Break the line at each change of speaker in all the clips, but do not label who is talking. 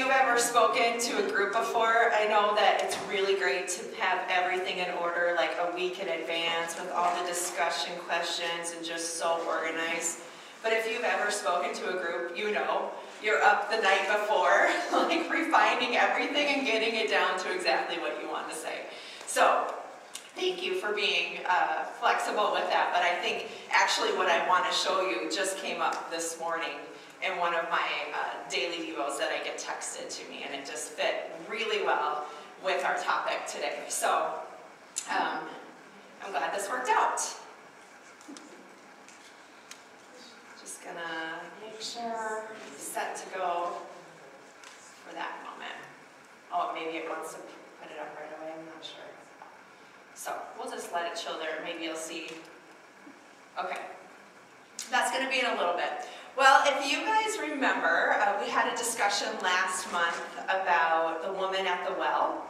you've ever spoken to a group before, I know that it's really great to have everything in order like a week in advance with all the discussion questions and just so organized. But if you've ever spoken to a group, you know you're up the night before, like refining everything and getting it down to exactly what you want to say. So thank you for being uh, flexible with that. But I think actually what I want to show you just came up this morning in one of my uh, daily devos that I get texted to me, and it just fit really well with our topic today. So um, I'm glad this worked out. Just gonna make sure it's set to go for that moment. Oh, maybe it wants to put it up right away, I'm not sure. So we'll just let it chill there, maybe you'll see. Okay, that's gonna be in a little bit. Well, if you guys remember, uh, we had a discussion last month about the woman at the well.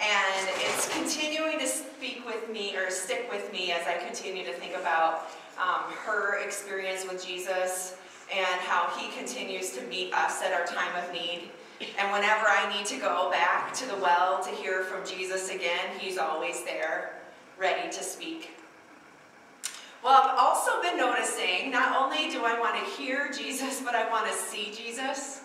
And it's continuing to speak with me or stick with me as I continue to think about um, her experience with Jesus and how he continues to meet us at our time of need. And whenever I need to go back to the well to hear from Jesus again, he's always there, ready to speak. Well, I've also been noticing, not only do I want to hear Jesus, but I want to see Jesus.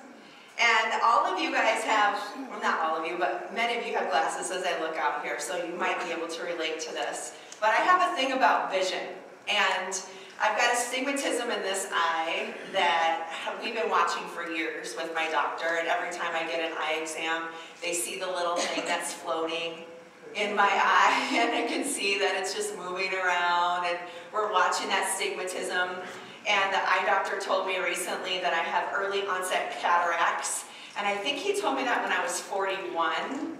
And all of you guys have, well not all of you, but many of you have glasses as I look out here, so you might be able to relate to this. But I have a thing about vision. And I've got astigmatism in this eye that we've been watching for years with my doctor. And every time I get an eye exam, they see the little thing that's floating in my eye and I can see that it's just moving around and we're watching that stigmatism. And the eye doctor told me recently that I have early onset cataracts. And I think he told me that when I was 41.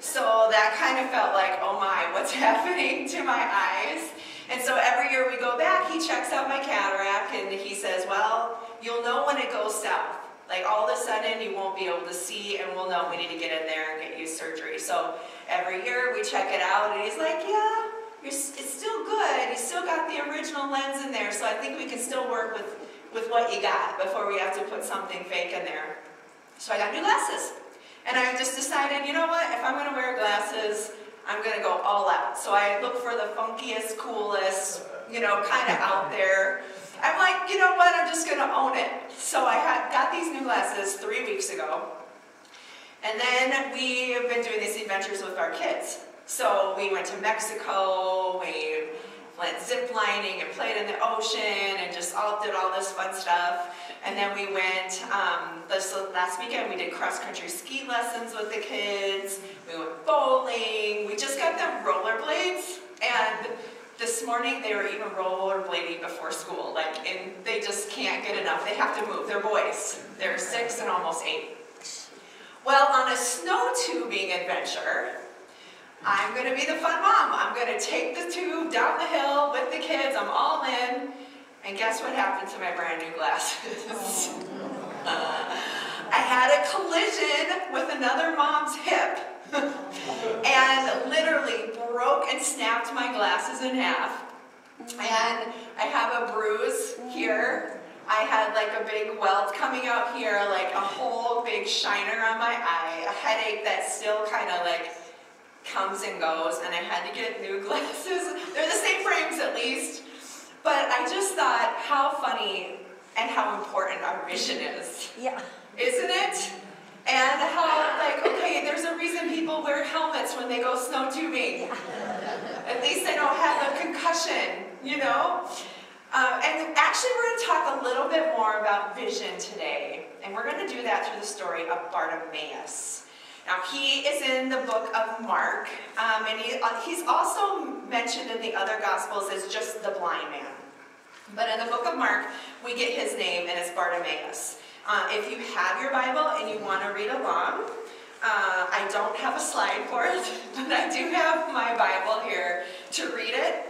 So that kind of felt like, oh my, what's happening to my eyes? And so every year we go back, he checks out my cataract and he says, well, you'll know when it goes south. Like all of a sudden you won't be able to see and we'll know we need to get in there and get you surgery. So every year we check it out and he's like, yeah, it's still good. You still got the original lens in there. So I think we can still work with, with what you got before we have to put something fake in there. So I got new glasses. And I just decided, you know what, if I'm going to wear glasses, I'm going to go all out. So I look for the funkiest, coolest, you know, kind of out there. I'm like, you know what, I'm just going to own it. So I got these new glasses three weeks ago. And then we have been doing these adventures with our kids. So we went to Mexico, we went zip lining and played in the ocean and just all did all this fun stuff. And then we went, um, this last weekend we did cross-country ski lessons with the kids. We went bowling. We just got them rollerblades. And this morning they were even rollerblading before school. Like, and they just can't get enough. They have to move. They're boys. They're six and almost eight. Well, on a snow tubing adventure, I'm going to be the fun mom. I'm going to take the tube down the hill with the kids. I'm all in. And guess what happened to my brand new glasses? uh, I had a collision with another mom's hip and literally broke and snapped my glasses in half. And I have a bruise here I had like a big welt coming out here, like a whole big shiner on my eye, a headache that still kind of like comes and goes, and I had to get new glasses. They're the same frames at least. But I just thought how funny and how important our mission is.
Yeah.
Isn't it? And how, like, okay, there's a reason people wear helmets when they go snow tubing. At least they don't have a concussion, you know? Um, and actually, we're going to talk a little bit more about vision today. And we're going to do that through the story of Bartimaeus. Now, he is in the book of Mark, um, and he, uh, he's also mentioned in the other Gospels as just the blind man. But in the book of Mark, we get his name, and it's Bartimaeus. Uh, if you have your Bible and you want to read along, uh, I don't have a slide for it, but I do have my Bible here to read it.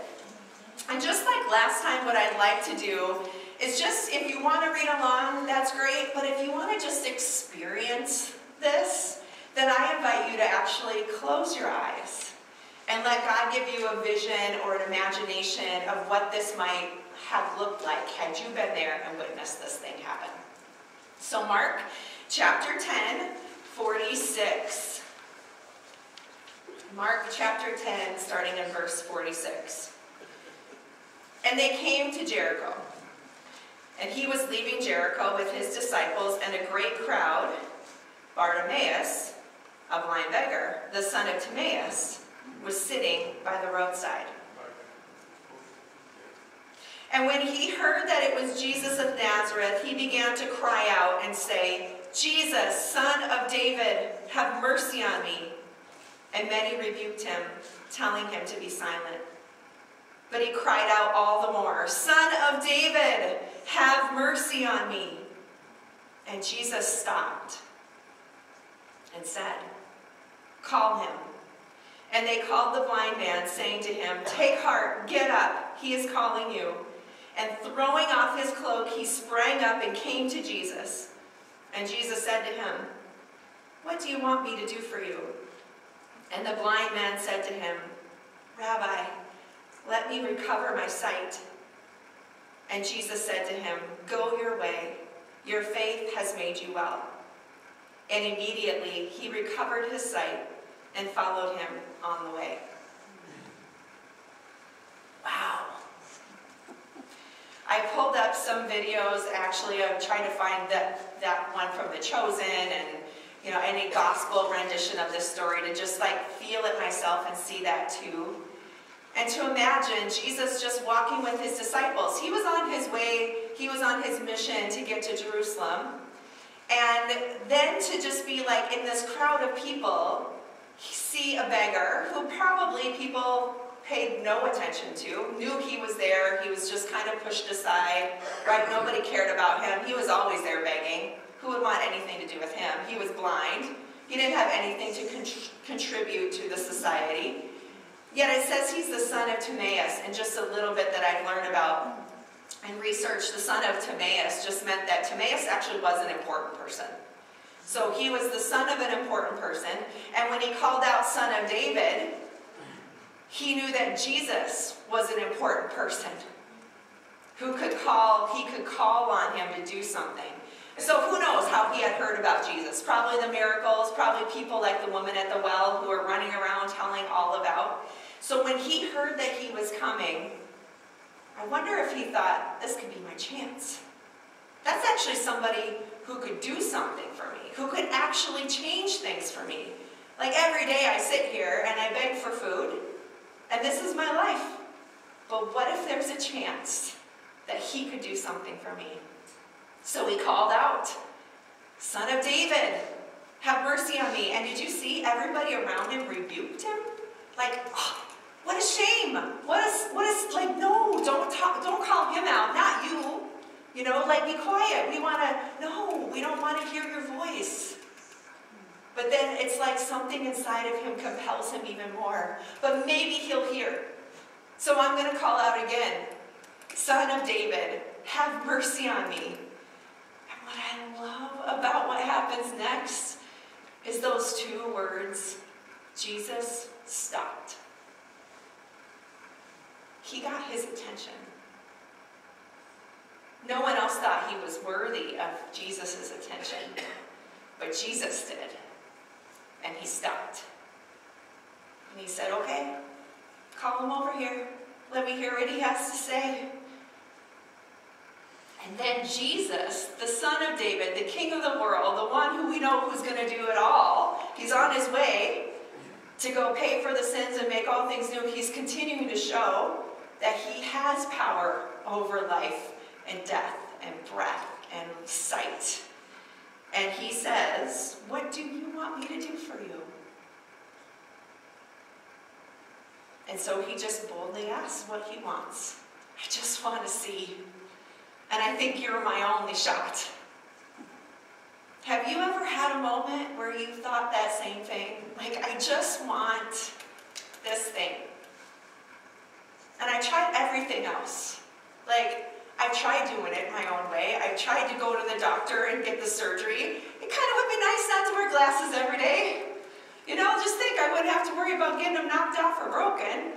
And just like last time, what I'd like to do is just, if you want to read along, that's great, but if you want to just experience this, then I invite you to actually close your eyes and let God give you a vision or an imagination of what this might have looked like had you been there and witnessed this thing happen. So Mark chapter 10, 46. Mark chapter 10, starting in verse 46. And they came to Jericho. And he was leaving Jericho with his disciples and a great crowd. Bartimaeus, a blind beggar, the son of Timaeus, was sitting by the roadside. And when he heard that it was Jesus of Nazareth, he began to cry out and say, Jesus, son of David, have mercy on me. And many rebuked him, telling him to be silent. But he cried out all the more, Son of David, have mercy on me. And Jesus stopped and said, Call him. And they called the blind man, saying to him, Take heart, get up, he is calling you. And throwing off his cloak, he sprang up and came to Jesus. And Jesus said to him, What do you want me to do for you? And the blind man said to him, Rabbi, let me recover my sight. And Jesus said to him, Go your way. Your faith has made you well. And immediately he recovered his sight and followed him on the way. I pulled up some videos actually of trying to find that, that one from The Chosen and you know any gospel rendition of this story to just like feel it myself and see that too. And to imagine Jesus just walking with his disciples. He was on his way, he was on his mission to get to Jerusalem. And then to just be like in this crowd of people, see a beggar who probably people paid no attention to, knew he was there, he was just kind of pushed aside, right? Nobody cared about him. He was always there begging. Who would want anything to do with him? He was blind. He didn't have anything to con contribute to the society. Yet it says he's the son of Timaeus, and just a little bit that I've learned about and research, the son of Timaeus just meant that Timaeus actually was an important person. So he was the son of an important person, and when he called out son of David, he knew that Jesus was an important person who could call, he could call on him to do something. So who knows how he had heard about Jesus. Probably the miracles, probably people like the woman at the well who were running around telling all about. So when he heard that he was coming, I wonder if he thought, this could be my chance. That's actually somebody who could do something for me, who could actually change things for me. Like every day I sit here and I beg for food, and this is my life. But what if there's a chance that he could do something for me? So he called out, Son of David, have mercy on me. And did you see everybody around him rebuked him? Like, oh, what a shame. What is, what is, like, no, don't talk, don't call him out, not you. You know, like, be quiet. We want to, no, we don't want to hear your voice. But then it's like something inside of him compels him even more. But maybe he'll hear. So I'm going to call out again, Son of David, have mercy on me. And what I love about what happens next is those two words, Jesus stopped he got his attention. No one else thought he was worthy of Jesus' attention, but Jesus did. And he stopped. And he said, okay, call him over here. Let me hear what he has to say. And then Jesus, the son of David, the king of the world, the one who we know who's going to do it all, he's on his way to go pay for the sins and make all things new. He's continuing to show that he has power over life and death and breath and sight. And he says, What do you want me to do for you? And so he just boldly asks what he wants. I just want to see. And I think you're my only shot. Have you ever had a moment where you thought that same thing? Like, I just want this thing. And I tried everything else. Like, I tried doing it my own way. I tried to go to the doctor and get the surgery. It kind of would be nice not to wear glasses every day. You know, just think I wouldn't have to worry about getting them knocked off or broken.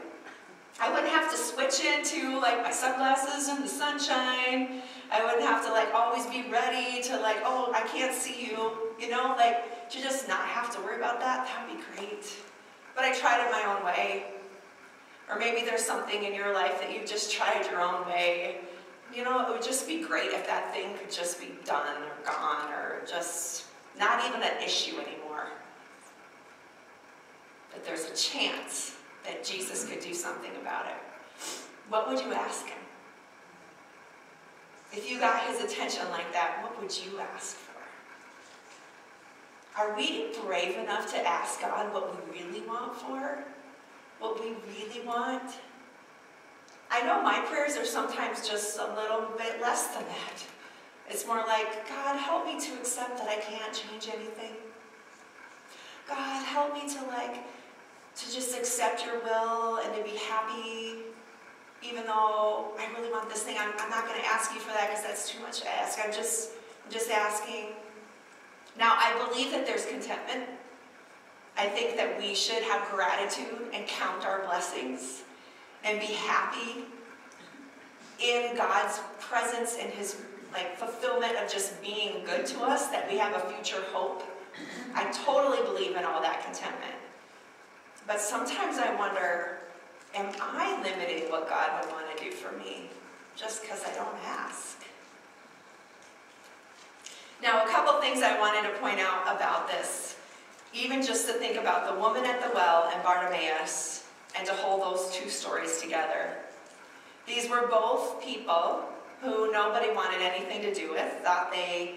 I wouldn't have to switch into like my sunglasses in the sunshine. I wouldn't have to like always be ready to like, oh, I can't see you. You know, like to just not have to worry about that, that would be great. But I tried it my own way. Or maybe there's something in your life that you've just tried your own way. You know, it would just be great if that thing could just be done or gone or just not even an issue anymore. But there's a chance that Jesus could do something about it. What would you ask him? If you got his attention like that, what would you ask for? Are we brave enough to ask God what we really want for? What we really want? I know my prayers are sometimes just a little bit less than that. It's more like, God, help me to accept that I can't change anything. God, help me to like, to just accept your will and to be happy even though I really want this thing, I'm, I'm not going to ask you for that because that's too much to ask. I'm just, I'm just asking. Now, I believe that there's contentment. I think that we should have gratitude and count our blessings and be happy in God's presence and His like fulfillment of just being good to us, that we have a future hope. I totally believe in all that contentment. But sometimes I wonder am I limiting what God would want to do for me just because I don't ask? Now, a couple things I wanted to point out about this, even just to think about the woman at the well and Bartimaeus, and to hold those two stories together. These were both people who nobody wanted anything to do with, thought they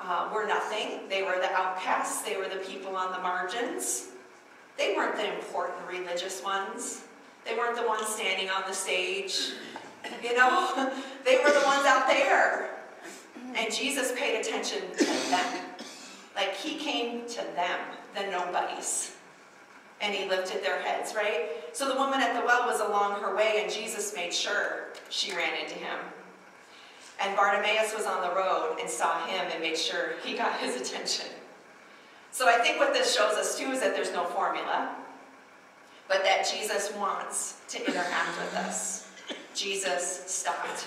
uh, were nothing. They were the outcasts, they were the people on the margins. They weren't the important religious ones. They weren't the ones standing on the stage. You know, they were the ones out there. And Jesus paid attention to them. Like he came to them, the nobodies. And he lifted their heads, right? So the woman at the well was along her way, and Jesus made sure she ran into him. And Bartimaeus was on the road and saw him and made sure he got his attention. So I think what this shows us too is that there's no formula but that Jesus wants to interact with us. Jesus stopped.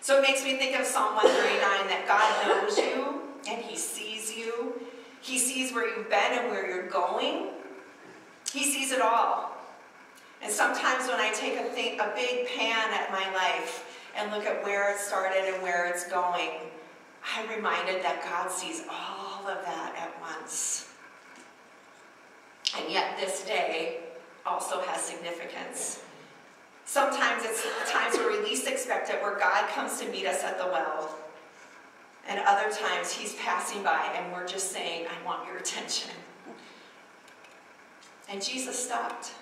So it makes me think of Psalm 139 that God knows you and He sees you. He sees where you've been and where you're going. He sees it all. And sometimes when I take a, think, a big pan at my life and look at where it started and where it's going, I'm reminded that God sees all of that at once. And yet this day, also has significance. Sometimes it's times where we least expect it, where God comes to meet us at the well. And other times he's passing by and we're just saying, I want your attention. And Jesus stopped.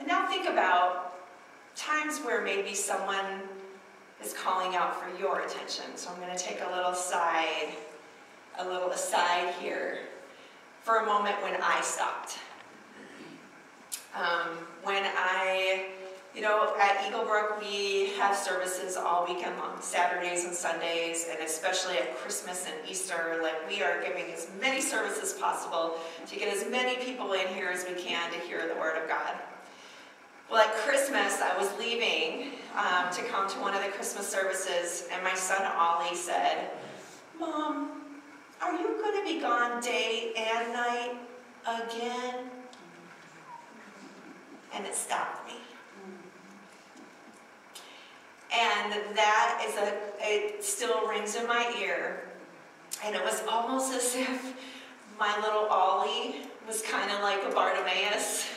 And now think about times where maybe someone is calling out for your attention. So I'm going to take a little side, a little aside here for a moment when I stopped. Um, when I, you know, at Eagle Brook we have services all weekend long, Saturdays and Sundays, and especially at Christmas and Easter, like we are giving as many services possible to get as many people in here as we can to hear the Word of God. Well, at Christmas, I was leaving um, to come to one of the Christmas services, and my son Ollie said, Mom, are you going to be gone day and night again? And it stopped me. And that is a, it still rings in my ear. And it was almost as if my little Ollie was kind of like a Bartimaeus.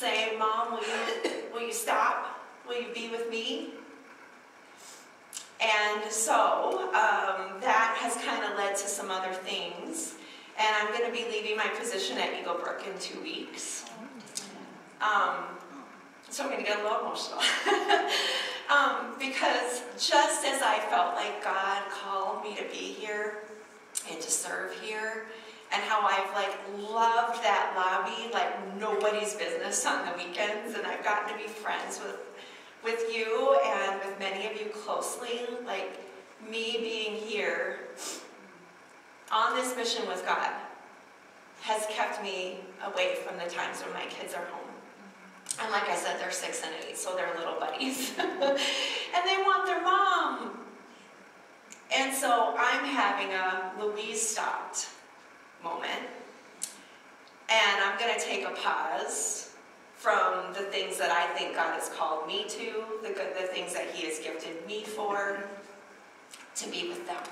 Saying, Mom, will you, will you stop? Will you be with me? And so um, that has kind of led to some other things. And I'm going to be leaving my position at Eagle Brook in two weeks. Um, so I'm going to get a little emotional. um, because just as I felt like God called me to be here and to serve here, and how I've like loved that lobby like nobody's business on the weekends, and I've gotten to be friends with with you and with many of you closely, like me being here on this mission with God has kept me away from the times when my kids are home. And like I said, they're six and eight, so they're little buddies. and they want their mom. And so I'm having a Louise stopped moment. And I'm going to take a pause from the things that I think God has called me to, the, the things that He has gifted me for, to be with them.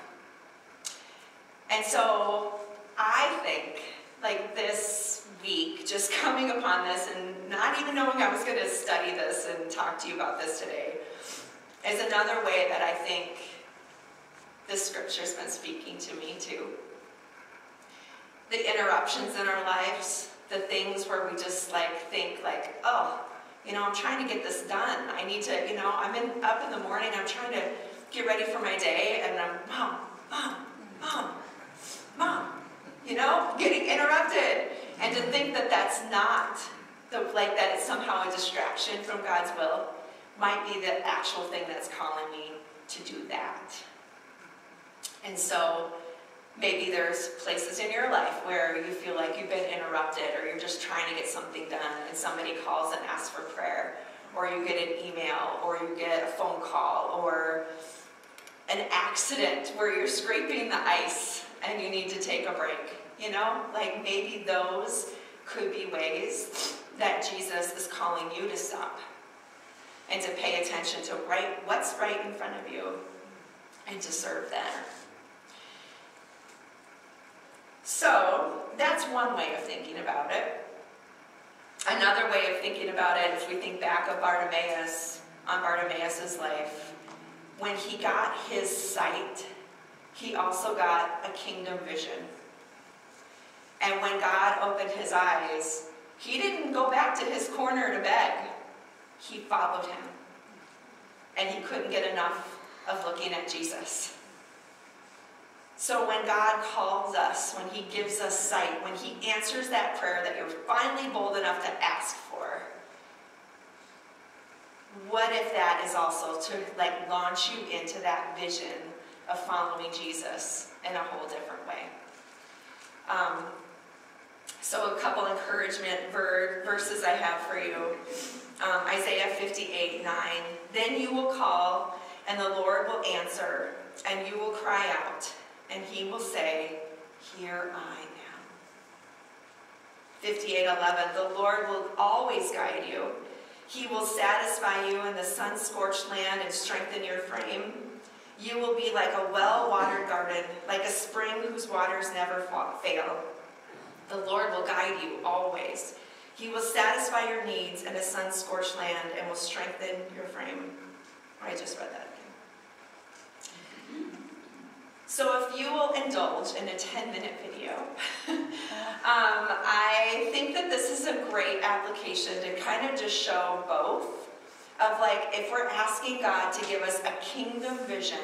And so I think, like this week, just coming upon this and not even knowing I was going to study this and talk to you about this today, is another way that I think this scripture's been speaking to me too. The interruptions in our lives, the things where we just like think like, oh, you know, I'm trying to get this done. I need to, you know, I'm in, up in the morning, I'm trying to get ready for my day, and I'm, mom, mom, mom, mom, you know, getting interrupted. And to think that that's not, the, like that it's somehow a distraction from God's will, might be the actual thing that's calling me to do that. And so maybe there's places in your life where you feel like you've been interrupted or you're just trying to get something done and somebody calls and asks for prayer or you get an email or you get a phone call or an accident where you're scraping the ice and you need to take a break. You know, like maybe those could be ways that Jesus is calling you to stop and to pay attention to right what's right in front of you and to serve there. So that's one way of thinking about it. Another way of thinking about it, if we think back of Bartimaeus, on Bartimaeus' life, when he got his sight, he also got a kingdom vision. And when God opened his eyes, he didn't go back to his corner to beg. He followed him. And he couldn't get enough of looking at Jesus. So when God calls us, when he gives us sight, when he answers that prayer that you're finally bold enough to ask for, what if that is also to like launch you into that vision of following Jesus in a whole different way? Um, so a couple encouragement verses I have for you. Um, Isaiah 58, 9. Then you will call, and the Lord will answer, and you will cry out, and he will say, Here I am. 5811, The Lord will always guide you. He will satisfy you in the sun-scorched land and strengthen your frame. You will be like a well-watered garden, like a spring whose waters never fail. The Lord will guide you always. He will satisfy your needs in a sun-scorched land and will strengthen your frame. I just read that again. So if you will indulge in a 10-minute video, um, I think that this is a great application to kind of just show both of like if we're asking God to give us a kingdom vision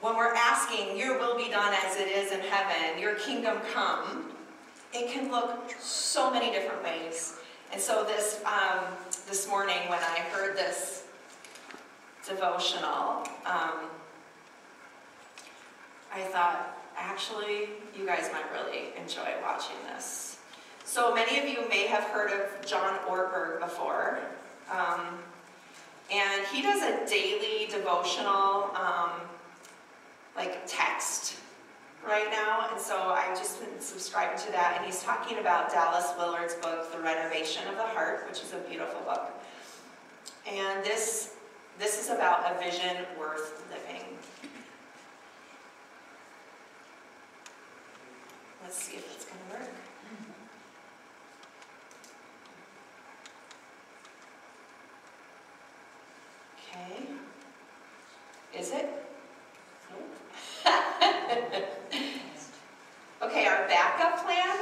when we're asking, Your will be done as it is in heaven, Your kingdom come, it can look so many different ways. And so this, um, this morning when I heard this devotional, um, I thought, actually, you guys might really enjoy watching this. So many of you may have heard of John Ortberg before. Um, and he does a daily devotional um, like text right now, and so I've just been subscribing to that. And he's talking about Dallas Willard's book, The Renovation of the Heart, which is a beautiful book. And this, this is about a vision worth living. Let's see if it's going to work. Okay. Is it? okay, our backup plan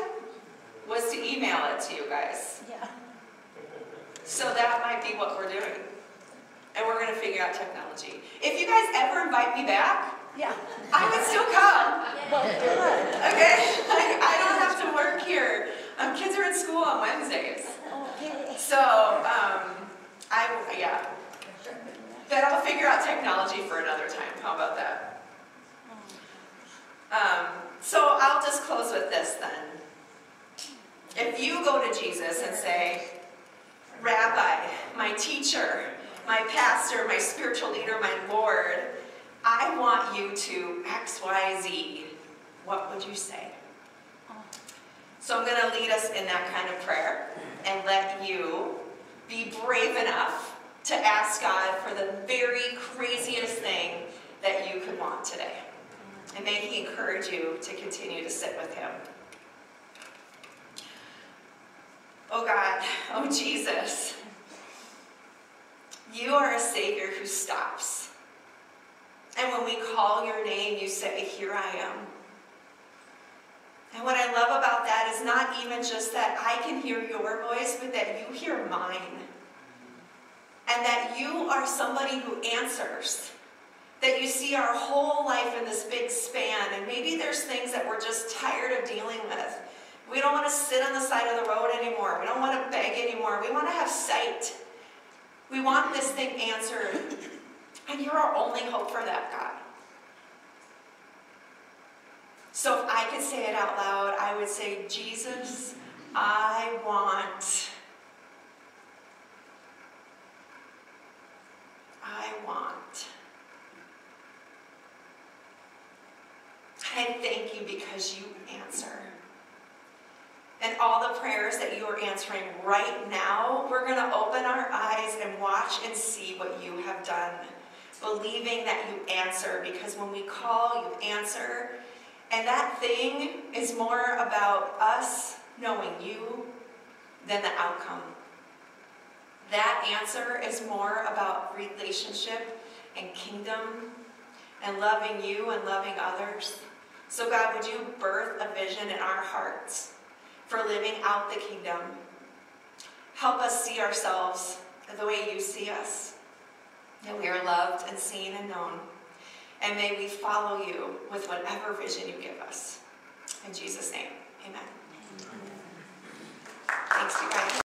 was to email it to you guys.
Yeah.
So that might be what we're doing. And we're going to figure out technology. If you guys ever invite me back,
Yeah.
I would still come. Okay? I don't have to work here. Um, kids are in school on Wednesdays. So, um, I, yeah. Then I'll figure out technology for another time. How about that? Um, so I'll just close with this then. If you go to Jesus and say, Rabbi, my teacher, my pastor, my spiritual leader, my Lord, I want you to X, Y, Z, what would you say? So I'm going to lead us in that kind of prayer and let you be brave enough to ask God for the very craziest thing that you could want today. And may He encourage you to continue to sit with Him. Oh God, oh Jesus, you are a Savior who stops. And when we call your name, you say, Here I am. And what I love about that is not even just that I can hear your voice, but that you hear mine. And that you are somebody who answers. That you see our whole life in this big span. And maybe there's things that we're just tired of dealing with. We don't want to sit on the side of the road anymore. We don't want to beg anymore. We want to have sight. We want this thing answered. And you're our only hope for that, God. So if I could say it out loud, I would say, Jesus, I want. I want. I thank you because you answer. And all the prayers that you are answering right now, we're going to open our eyes and watch and see what you have done. Believing that you answer, because when we call, you answer. And that thing is more about us knowing you than the outcome. That answer is more about relationship and kingdom and loving you and loving others. So, God, would you birth a vision in our hearts for living out the kingdom? Help us see ourselves the way you see us, that we are loved and seen and known. And may we follow you with whatever vision you give us. In Jesus' name, amen. amen. Thanks, you guys.